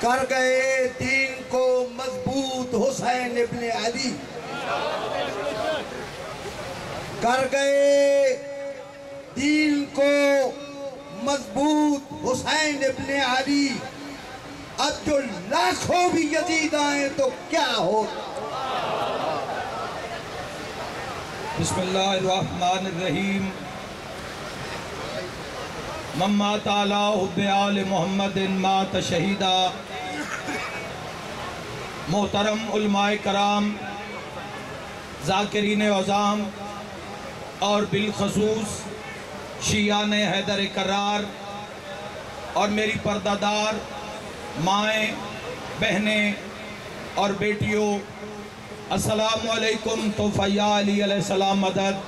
कर गए दीन को मज़बूत हुसैन इब्ने अली। कर गए दीन को मज़बूत हुसैन इब्ने अली। अब जो लाखों भी यजीद आए तो क्या हो? बिस्मिल्लाहिर्रहमानिर्रहीम। मम्मा ताला मोहम्मद मात शहीदा। मोहतरम उलमाए कराम, जाकिरीन अज़ाम और बिलखसूस शियान हैदर करार और मेरी पर्दादार, माएँ, बहनें और बेटियों असलकुम तो फ़ैया अली सलाम मदद।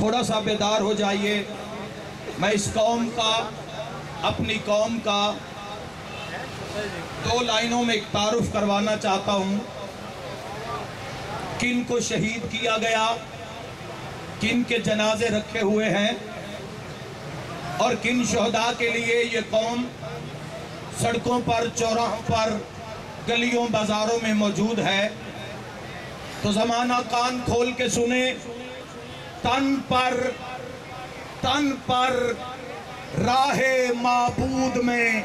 थोड़ा सा बेदार हो जाइए। मैं इस कौम का, अपनी कौम का दो लाइनों में एक तारुफ करवाना चाहता हूँ। किन को शहीद किया गया, किन के जनाजे रखे हुए हैं, और किन शहदा के लिए ये कौम सड़कों पर, चौराहों पर, गलियों, बाजारों में मौजूद है। तो जमाना कान खोल के सुने, तन पर तन पर राहे माबूद में।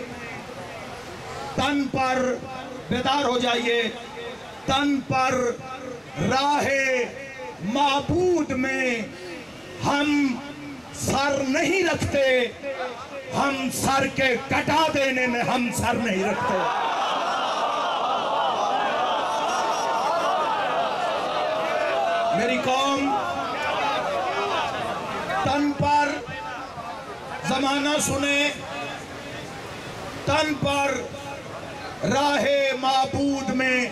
तन पर, बेदार हो जाइए। तन पर राहे माबूद में हम सर नहीं रखते। हम सर के कटा देने में हम सर नहीं रखते। मेरी कौम तन पर जमाना सुने, तन पर राहे माबूद में,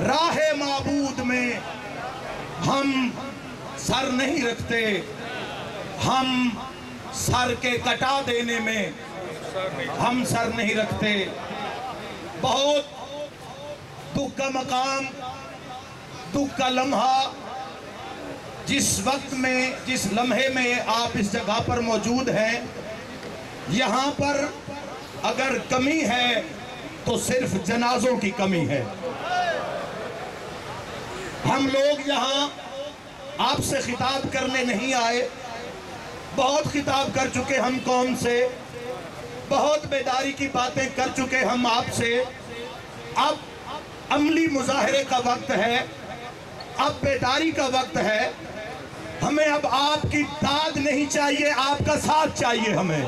राहे माबूद में हम सर नहीं रखते, हम सर के कटा देने में हम सर नहीं रखते। बहुत दुख का मकाम, दुख का लम्हा जिस वक्त में, जिस लम्हे में आप इस जगह पर मौजूद हैं, यहाँ पर अगर कमी है तो सिर्फ़ जनाजों की कमी है। हम लोग यहाँ आपसे खिताब करने नहीं आए। बहुत खिताब कर चुके हम कौम से। बहुत बेदारी की बातें कर चुके हम आपसे। अब अमली मुजाहरे का वक्त है। अब बेदारी का वक्त है। हमें अब आपकी दाद नहीं चाहिए आपका साथ चाहिए हमें।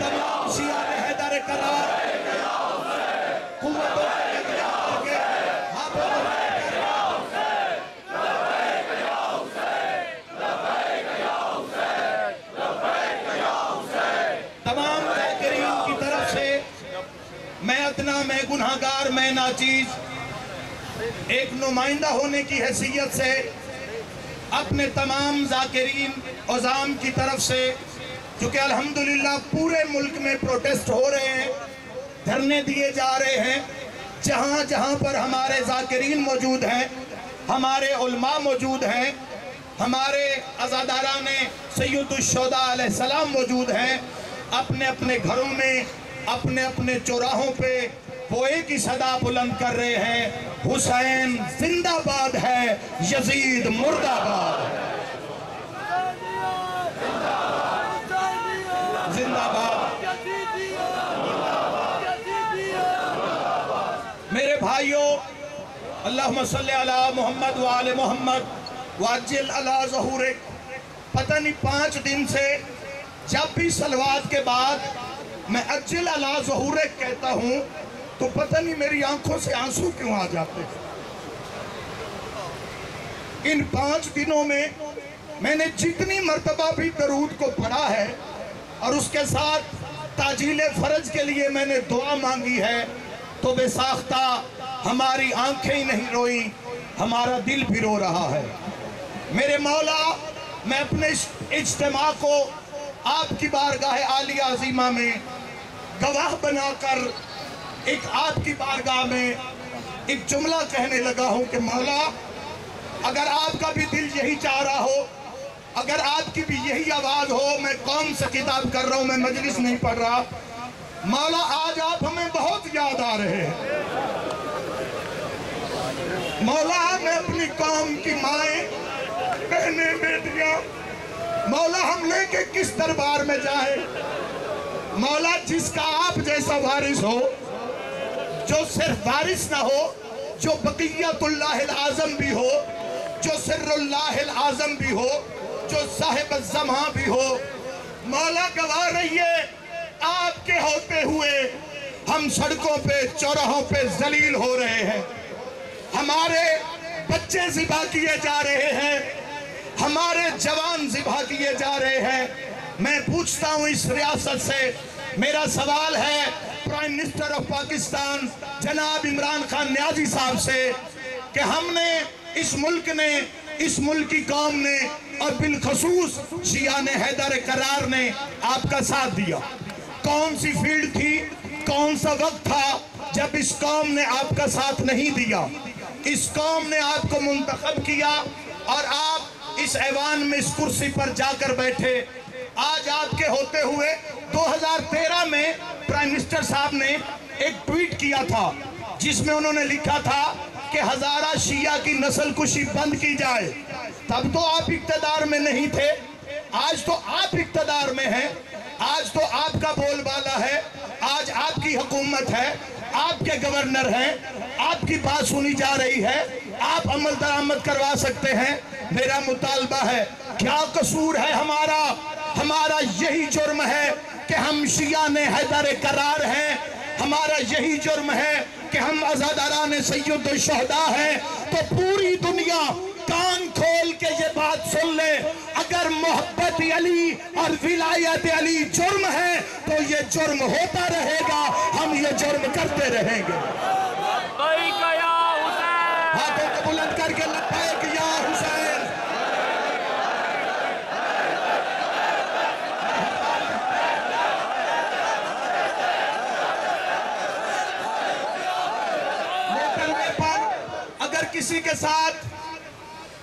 तमाम शिया हैदर करार कुव्वतों के आगे हाथों को तमाम जाकिरीन की तरफ़ से मैं अतना मैं गुनाहगार मैं नाचीज, एक नुमाइंदा होने की हैसियत से अपने तमाम जाकिरीन अजाम की तरफ़ से चूँकि अल्हम्दुलिल्लाह पूरे मुल्क में प्रोटेस्ट हो रहे हैं, धरने दिए जा रहे हैं, जहाँ जहाँ पर हमारे जाकिरीन मौजूद हैं, हमारे उलमा मौजूद हैं, हमारे अजादारा ने सैदुलशदा मौजूद हैं अपने अपने घरों में अपने अपने चौराहों पे एक ही सदा बुलंद कर रहे हैं। हुसैन जिंदाबाद है, यजीद मुर्दाबाद। जिंदाबाद। मेरे मोहम्मद वाल मोहम्मद, वाजिल अला जहूर। पता नहीं पाँच दिन से, जब भी सलवाद के बाद मैं अज्जिल अला जहूर कहता हूँ तो पता नहीं मेरी आँखों से आँसू क्यों आ जाते इन पाँच दिनों में मैंने जितनी मर्तबा भी दरूद को पढ़ा है और उसके साथ ताजील फ़र्ज़ के लिए मैंने दुआ मांगी है तो बेसाख्ता हमारी आँखें ही नहीं रोई, हमारा दिल भी रो रहा है। मेरे मौला, मैं अपने इज्तमा को आपकी बारगाह आलिया अजीमा में गवाह बनाकर एक आपकी बारगाह में एक जुमला कहने लगा हूँ कि मौला, अगर आपका भी दिल यही चाह रहा हो, अगर आपकी भी यही आवाज़ हो, मैं कौन सा किताब कर रहा हूँ, मैं मजलिस नहीं पढ़ रहा। मौला, आज आप हमें बहुत याद आ रहे हैं। मौला, मैं अपनी कौम की माए बहने बेटियाँ, मौला, हम लेके किस दरबार में जाए? मौला, जिसका आप जैसा वारिस हो जो सिर्फ़ वारिस ना हो, जो बकियतुल्लाह आज़म भी हो, जो सिर्रुल्लाह आज़म भी हो, जो साहिब जमा भी हो, मौला गवा रही है आपके होते हुए हम सड़कों पे, चौराहों पे जलील हो रहे हैं। हमारे बच्चे जिबा किए जा रहे हैं, हमारे जवान जिबा किए जा रहे हैं। मैं पूछता हूँ इस रियासत से, मेरा सवाल है प्राइम मिनिस्टर ऑफ़ पाकिस्तान जनाब इमरान खान न्याजी साहब से कि हमने इस मुल्क ने, इस मुल्क की कौम ने और बिलखसूस शिया ने, हैदर करार ने आपका साथ दिया। कौन सी फ़ील्ड थी, कौन सा वक्त था जब इस कौम ने आपका साथ नहीं दिया? इस कौम ने आपको मुंतखब किया और आप इस ऐवान में इस कुर्सी पर जाकर बैठे। आज आपके होते हुए 2013 में प्राइम मिनिस्टर साहब ने एक ट्वीट किया था, जिसमें उन्होंने लिखा था कि हजारा शिया की नस्ल कुशी बंद की जाए। तब तो आप इक्तदार में नहीं थे, आज तो आप इक्तदार में हैं, आज तो आपका बोलबाला है, आज आपकी हुकूमत है, आपके गवर्नर हैं, आपकी बात सुनी जा रही है, आप अमल दरामद करवा सकते हैं। मेरा मुतालबा है, क्या कसूर है हमारा? हमारा यही जुर्म है कि हम शिया ने हैदर करार हैं। हमारा यही जुर्म है कि हम आजादारान सैद शहदा हैं। तो पूरी दुनिया कान खोल के ये बात सुन ले। अगर मोहब्बत अली और विलायत अली जुर्म है तो ये जुर्म होता रहेगा। हम ये जुर्म करते रहेंगे। किसी के साथ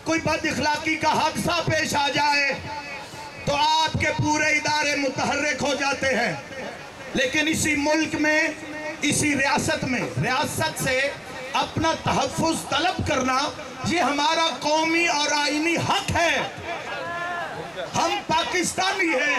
कोई बद इखलाकी का हादसा पेश आ जाए तो आपके पूरे इदारे मुतहरक हो जाते हैं। लेकिन इसी मुल्क में, इसी रियासत में, रियासत से अपना तहफ़ुज़ तलब करना, ये हमारा कौमी और आइनी हक है। हम पाकिस्तानी हैं।